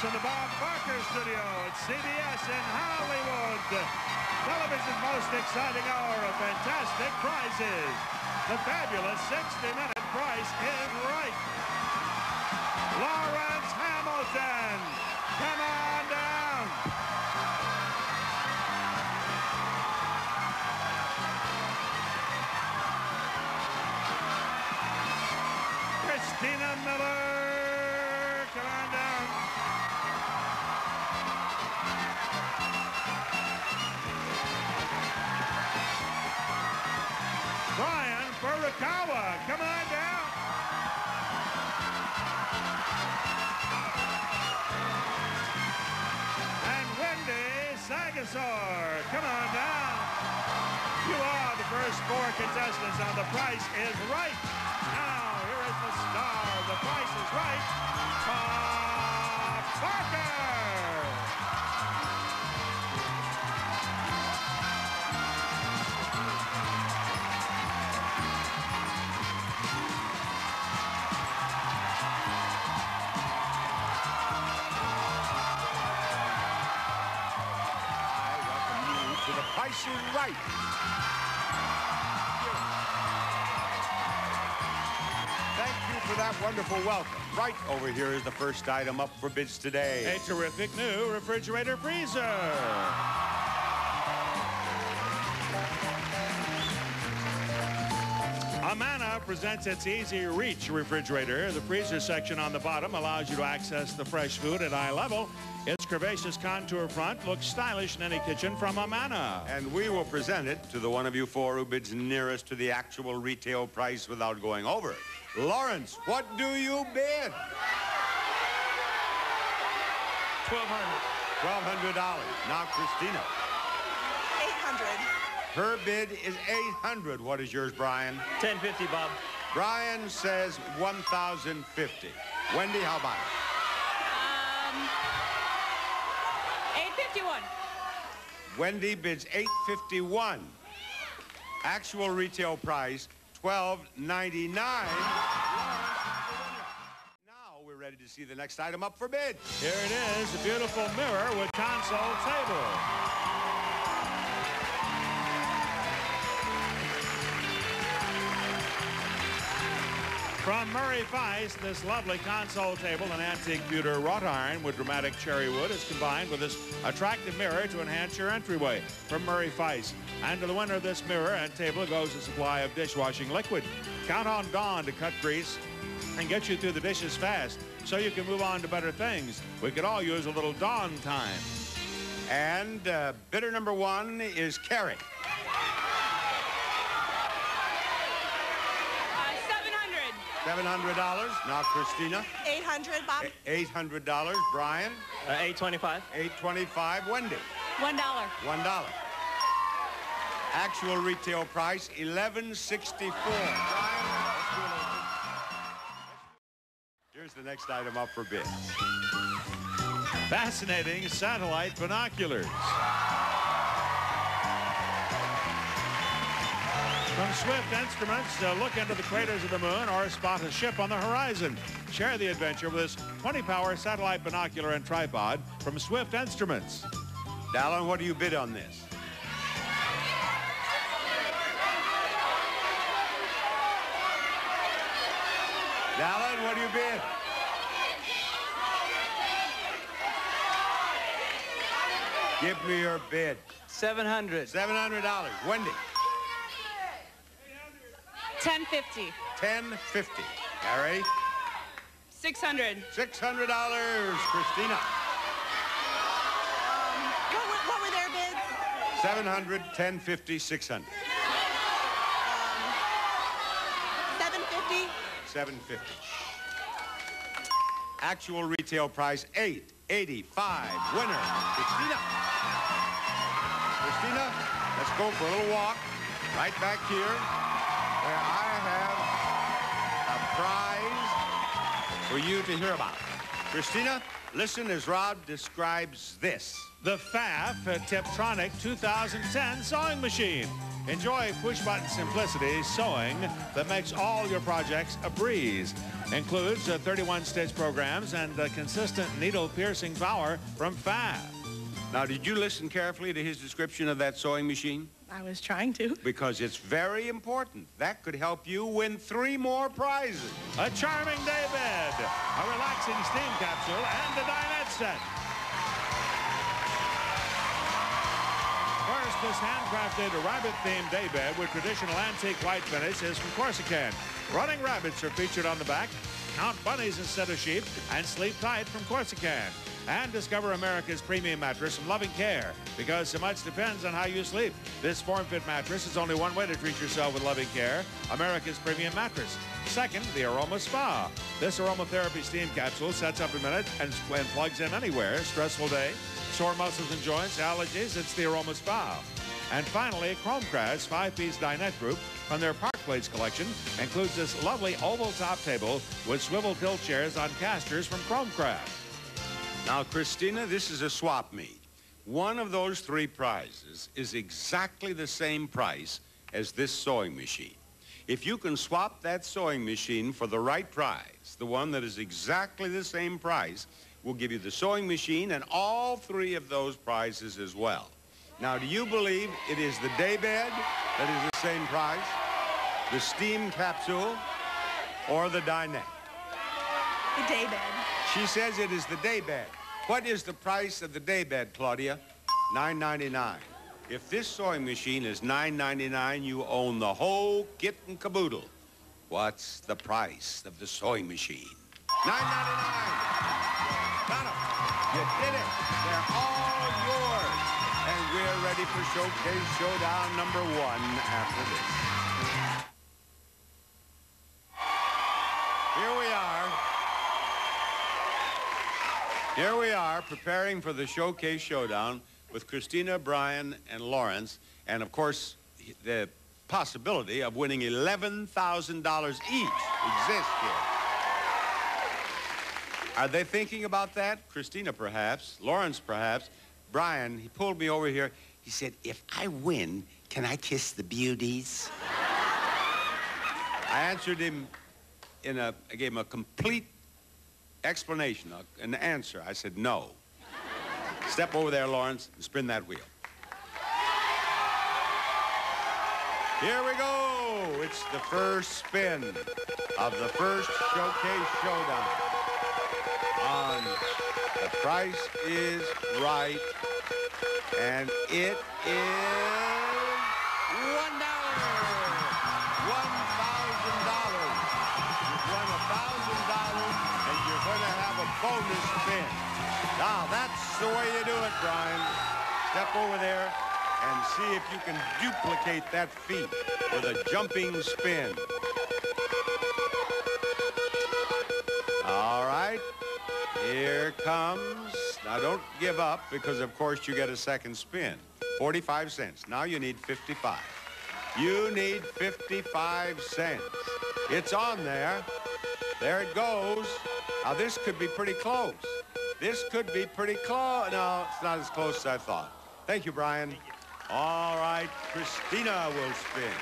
from the Bob Barker Studio at CBS in Hollywood. Television's most exciting hour of fantastic prizes. The fabulous 60-minute price is right. Lawrence Hamilton, come on down. Christina Miller, Brian come on down. And Wendy Sagasaur, come on down. You are the first four contestants on The Price is Right. Now, here is the star of The Price is Right, Bob Barker. To The Right. Thank you for that wonderful welcome. Right over here is the first item up for bids today. A terrific new refrigerator freezer. Amana presents its Easy Reach refrigerator. The freezer section on the bottom allows you to access the fresh food at eye level. Its curvaceous contour front looks stylish in any kitchen from Amana. And we will present it to the one of you four who bids nearest to the actual retail price without going over it. Lawrence, what do you bid? 1,200. $1,200. Now, Christina. 800. Her bid is 800 What is yours, Brian? 1050, Bob. Brian says 1,050. Wendy, how about it? Um, 851. Wendy bids 851. Actual retail price 12.99. Now we're ready to see the next item up for bid. Here it is, a beautiful mirror with console table. From Murray Feiss, this lovely console table, an antique pewter wrought iron with dramatic cherry wood, is combined with this attractive mirror to enhance your entryway. From Murray Feiss. And to the winner of this mirror and table goes a supply of dishwashing liquid. Count on Dawn to cut grease and get you through the dishes fast so you can move on to better things. We could all use a little Dawn time. And uh, bidder number one is Carrie. Uh, 700. $700. Now, Christina. 800, Bob. $800. Brian. Uh, 825. 825. Wendy. $1. $1. Actual retail price, 1164. Here's the next item up for bid. Fascinating satellite binoculars. From Swift Instruments, uh, look into the craters of the moon or spot a ship on the horizon. Share the adventure with this 20-power satellite binocular and tripod from Swift Instruments. Dallin, what do you bid on this? Dallin, what do you bid? Give me your bid. 700. $700. Wendy, 1050. 1050. Gary, 600. $600. Christina, um, What, were- what were their bids? 700, 1050, 600. Um, 750. 750. Actual retail price, 885. Winner, Christina. Christina, let's go for a little walk right back here where I have a prize for you to hear about. Christina, Listen as Rod describes this. The Pfaff Tiptronic 2010 sewing machine. Enjoy push-button simplicity sewing that makes all your projects a breeze. Includes uh, 31 stitch programs and the consistent needle piercing power from Pfaff. Now, did you listen carefully to his description of that sewing machine? I was trying to. Because it's very important. That could help you win three more prizes. A charming day bed, a relaxing steam capsule, and a dinette set. First, this handcrafted rabbit-themed day bed with traditional antique white finish is from Corsican. Running rabbits are featured on the back. Count bunnies instead of sheep, and sleep tight from Corsican. And discover America's premium mattress from Loving Care, because so much depends on how you sleep. This form-fit mattress is only one way to treat yourself with Loving Care, America's premium mattress. Second, the Aroma Spa. This aromatherapy steam capsule sets up a minute and, and plugs in anywhere. Stressful day, sore muscles and joints, allergies, it's the Aroma Spa. And finally, Chromcraft's five-piece dinette group from their Park Place collection includes this lovely oval top table with swivel tilt chairs on casters from Chromcraft. Now, Christina, this is a swap meet. One of those three prizes is exactly the same price as this sewing machine. If you can swap that sewing machine for the right prize, the one that is exactly the same price, we'll give you the sewing machine and all three of those prizes as well. Now, do you believe it is the daybed that is the same price, the steam capsule, or the dinette? The daybed. She says it is the daybed. What is the price of the daybed, Claudia? $9.99. If this sewing machine is $9.99, you own the whole kit and caboodle. What's the price of the sewing machine? $9.99. Got 'em. You did it. They're all yours. And we're ready for Showcase Showdown number one after this. Here we are. Here we are preparing for the Showcase Showdown with Christina, Brian, and Lawrence. And of course, the possibility of winning $11,000 each exists here. Are they thinking about that? Christina, perhaps. Lawrence, perhaps. Brian, he pulled me over here. He said, if I win, can I kiss the beauties? I answered him in a, I gave him a complete explanation, an answer. I said, no. Step over there, Lawrence, and spin that wheel. Here we go. It's the first spin of the first Showcase Showdown. On The Price is Right. And it is Now that's the way you do it, Brian. Step over there and see if you can duplicate that feat with a jumping spin. All right. Here comes. Now don't give up because of course you get a second spin. 45 cents. Now you need 55. You need 55 cents. It's on there. There it goes. Now this could be pretty close. This could be pretty close. No, it's not as close as I thought. Thank you, Brian. All right, Christina will spin.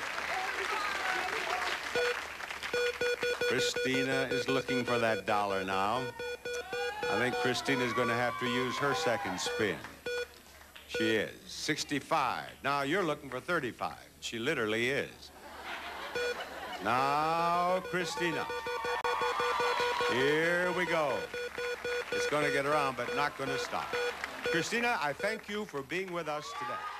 Christina is looking for that dollar now. I think Christina is going to have to use her second spin. She is. 65. Now you're looking for 35. She literally is. Now, Christina. Here we go. It's going to get around, but not going to stop. Christina, I thank you for being with us today.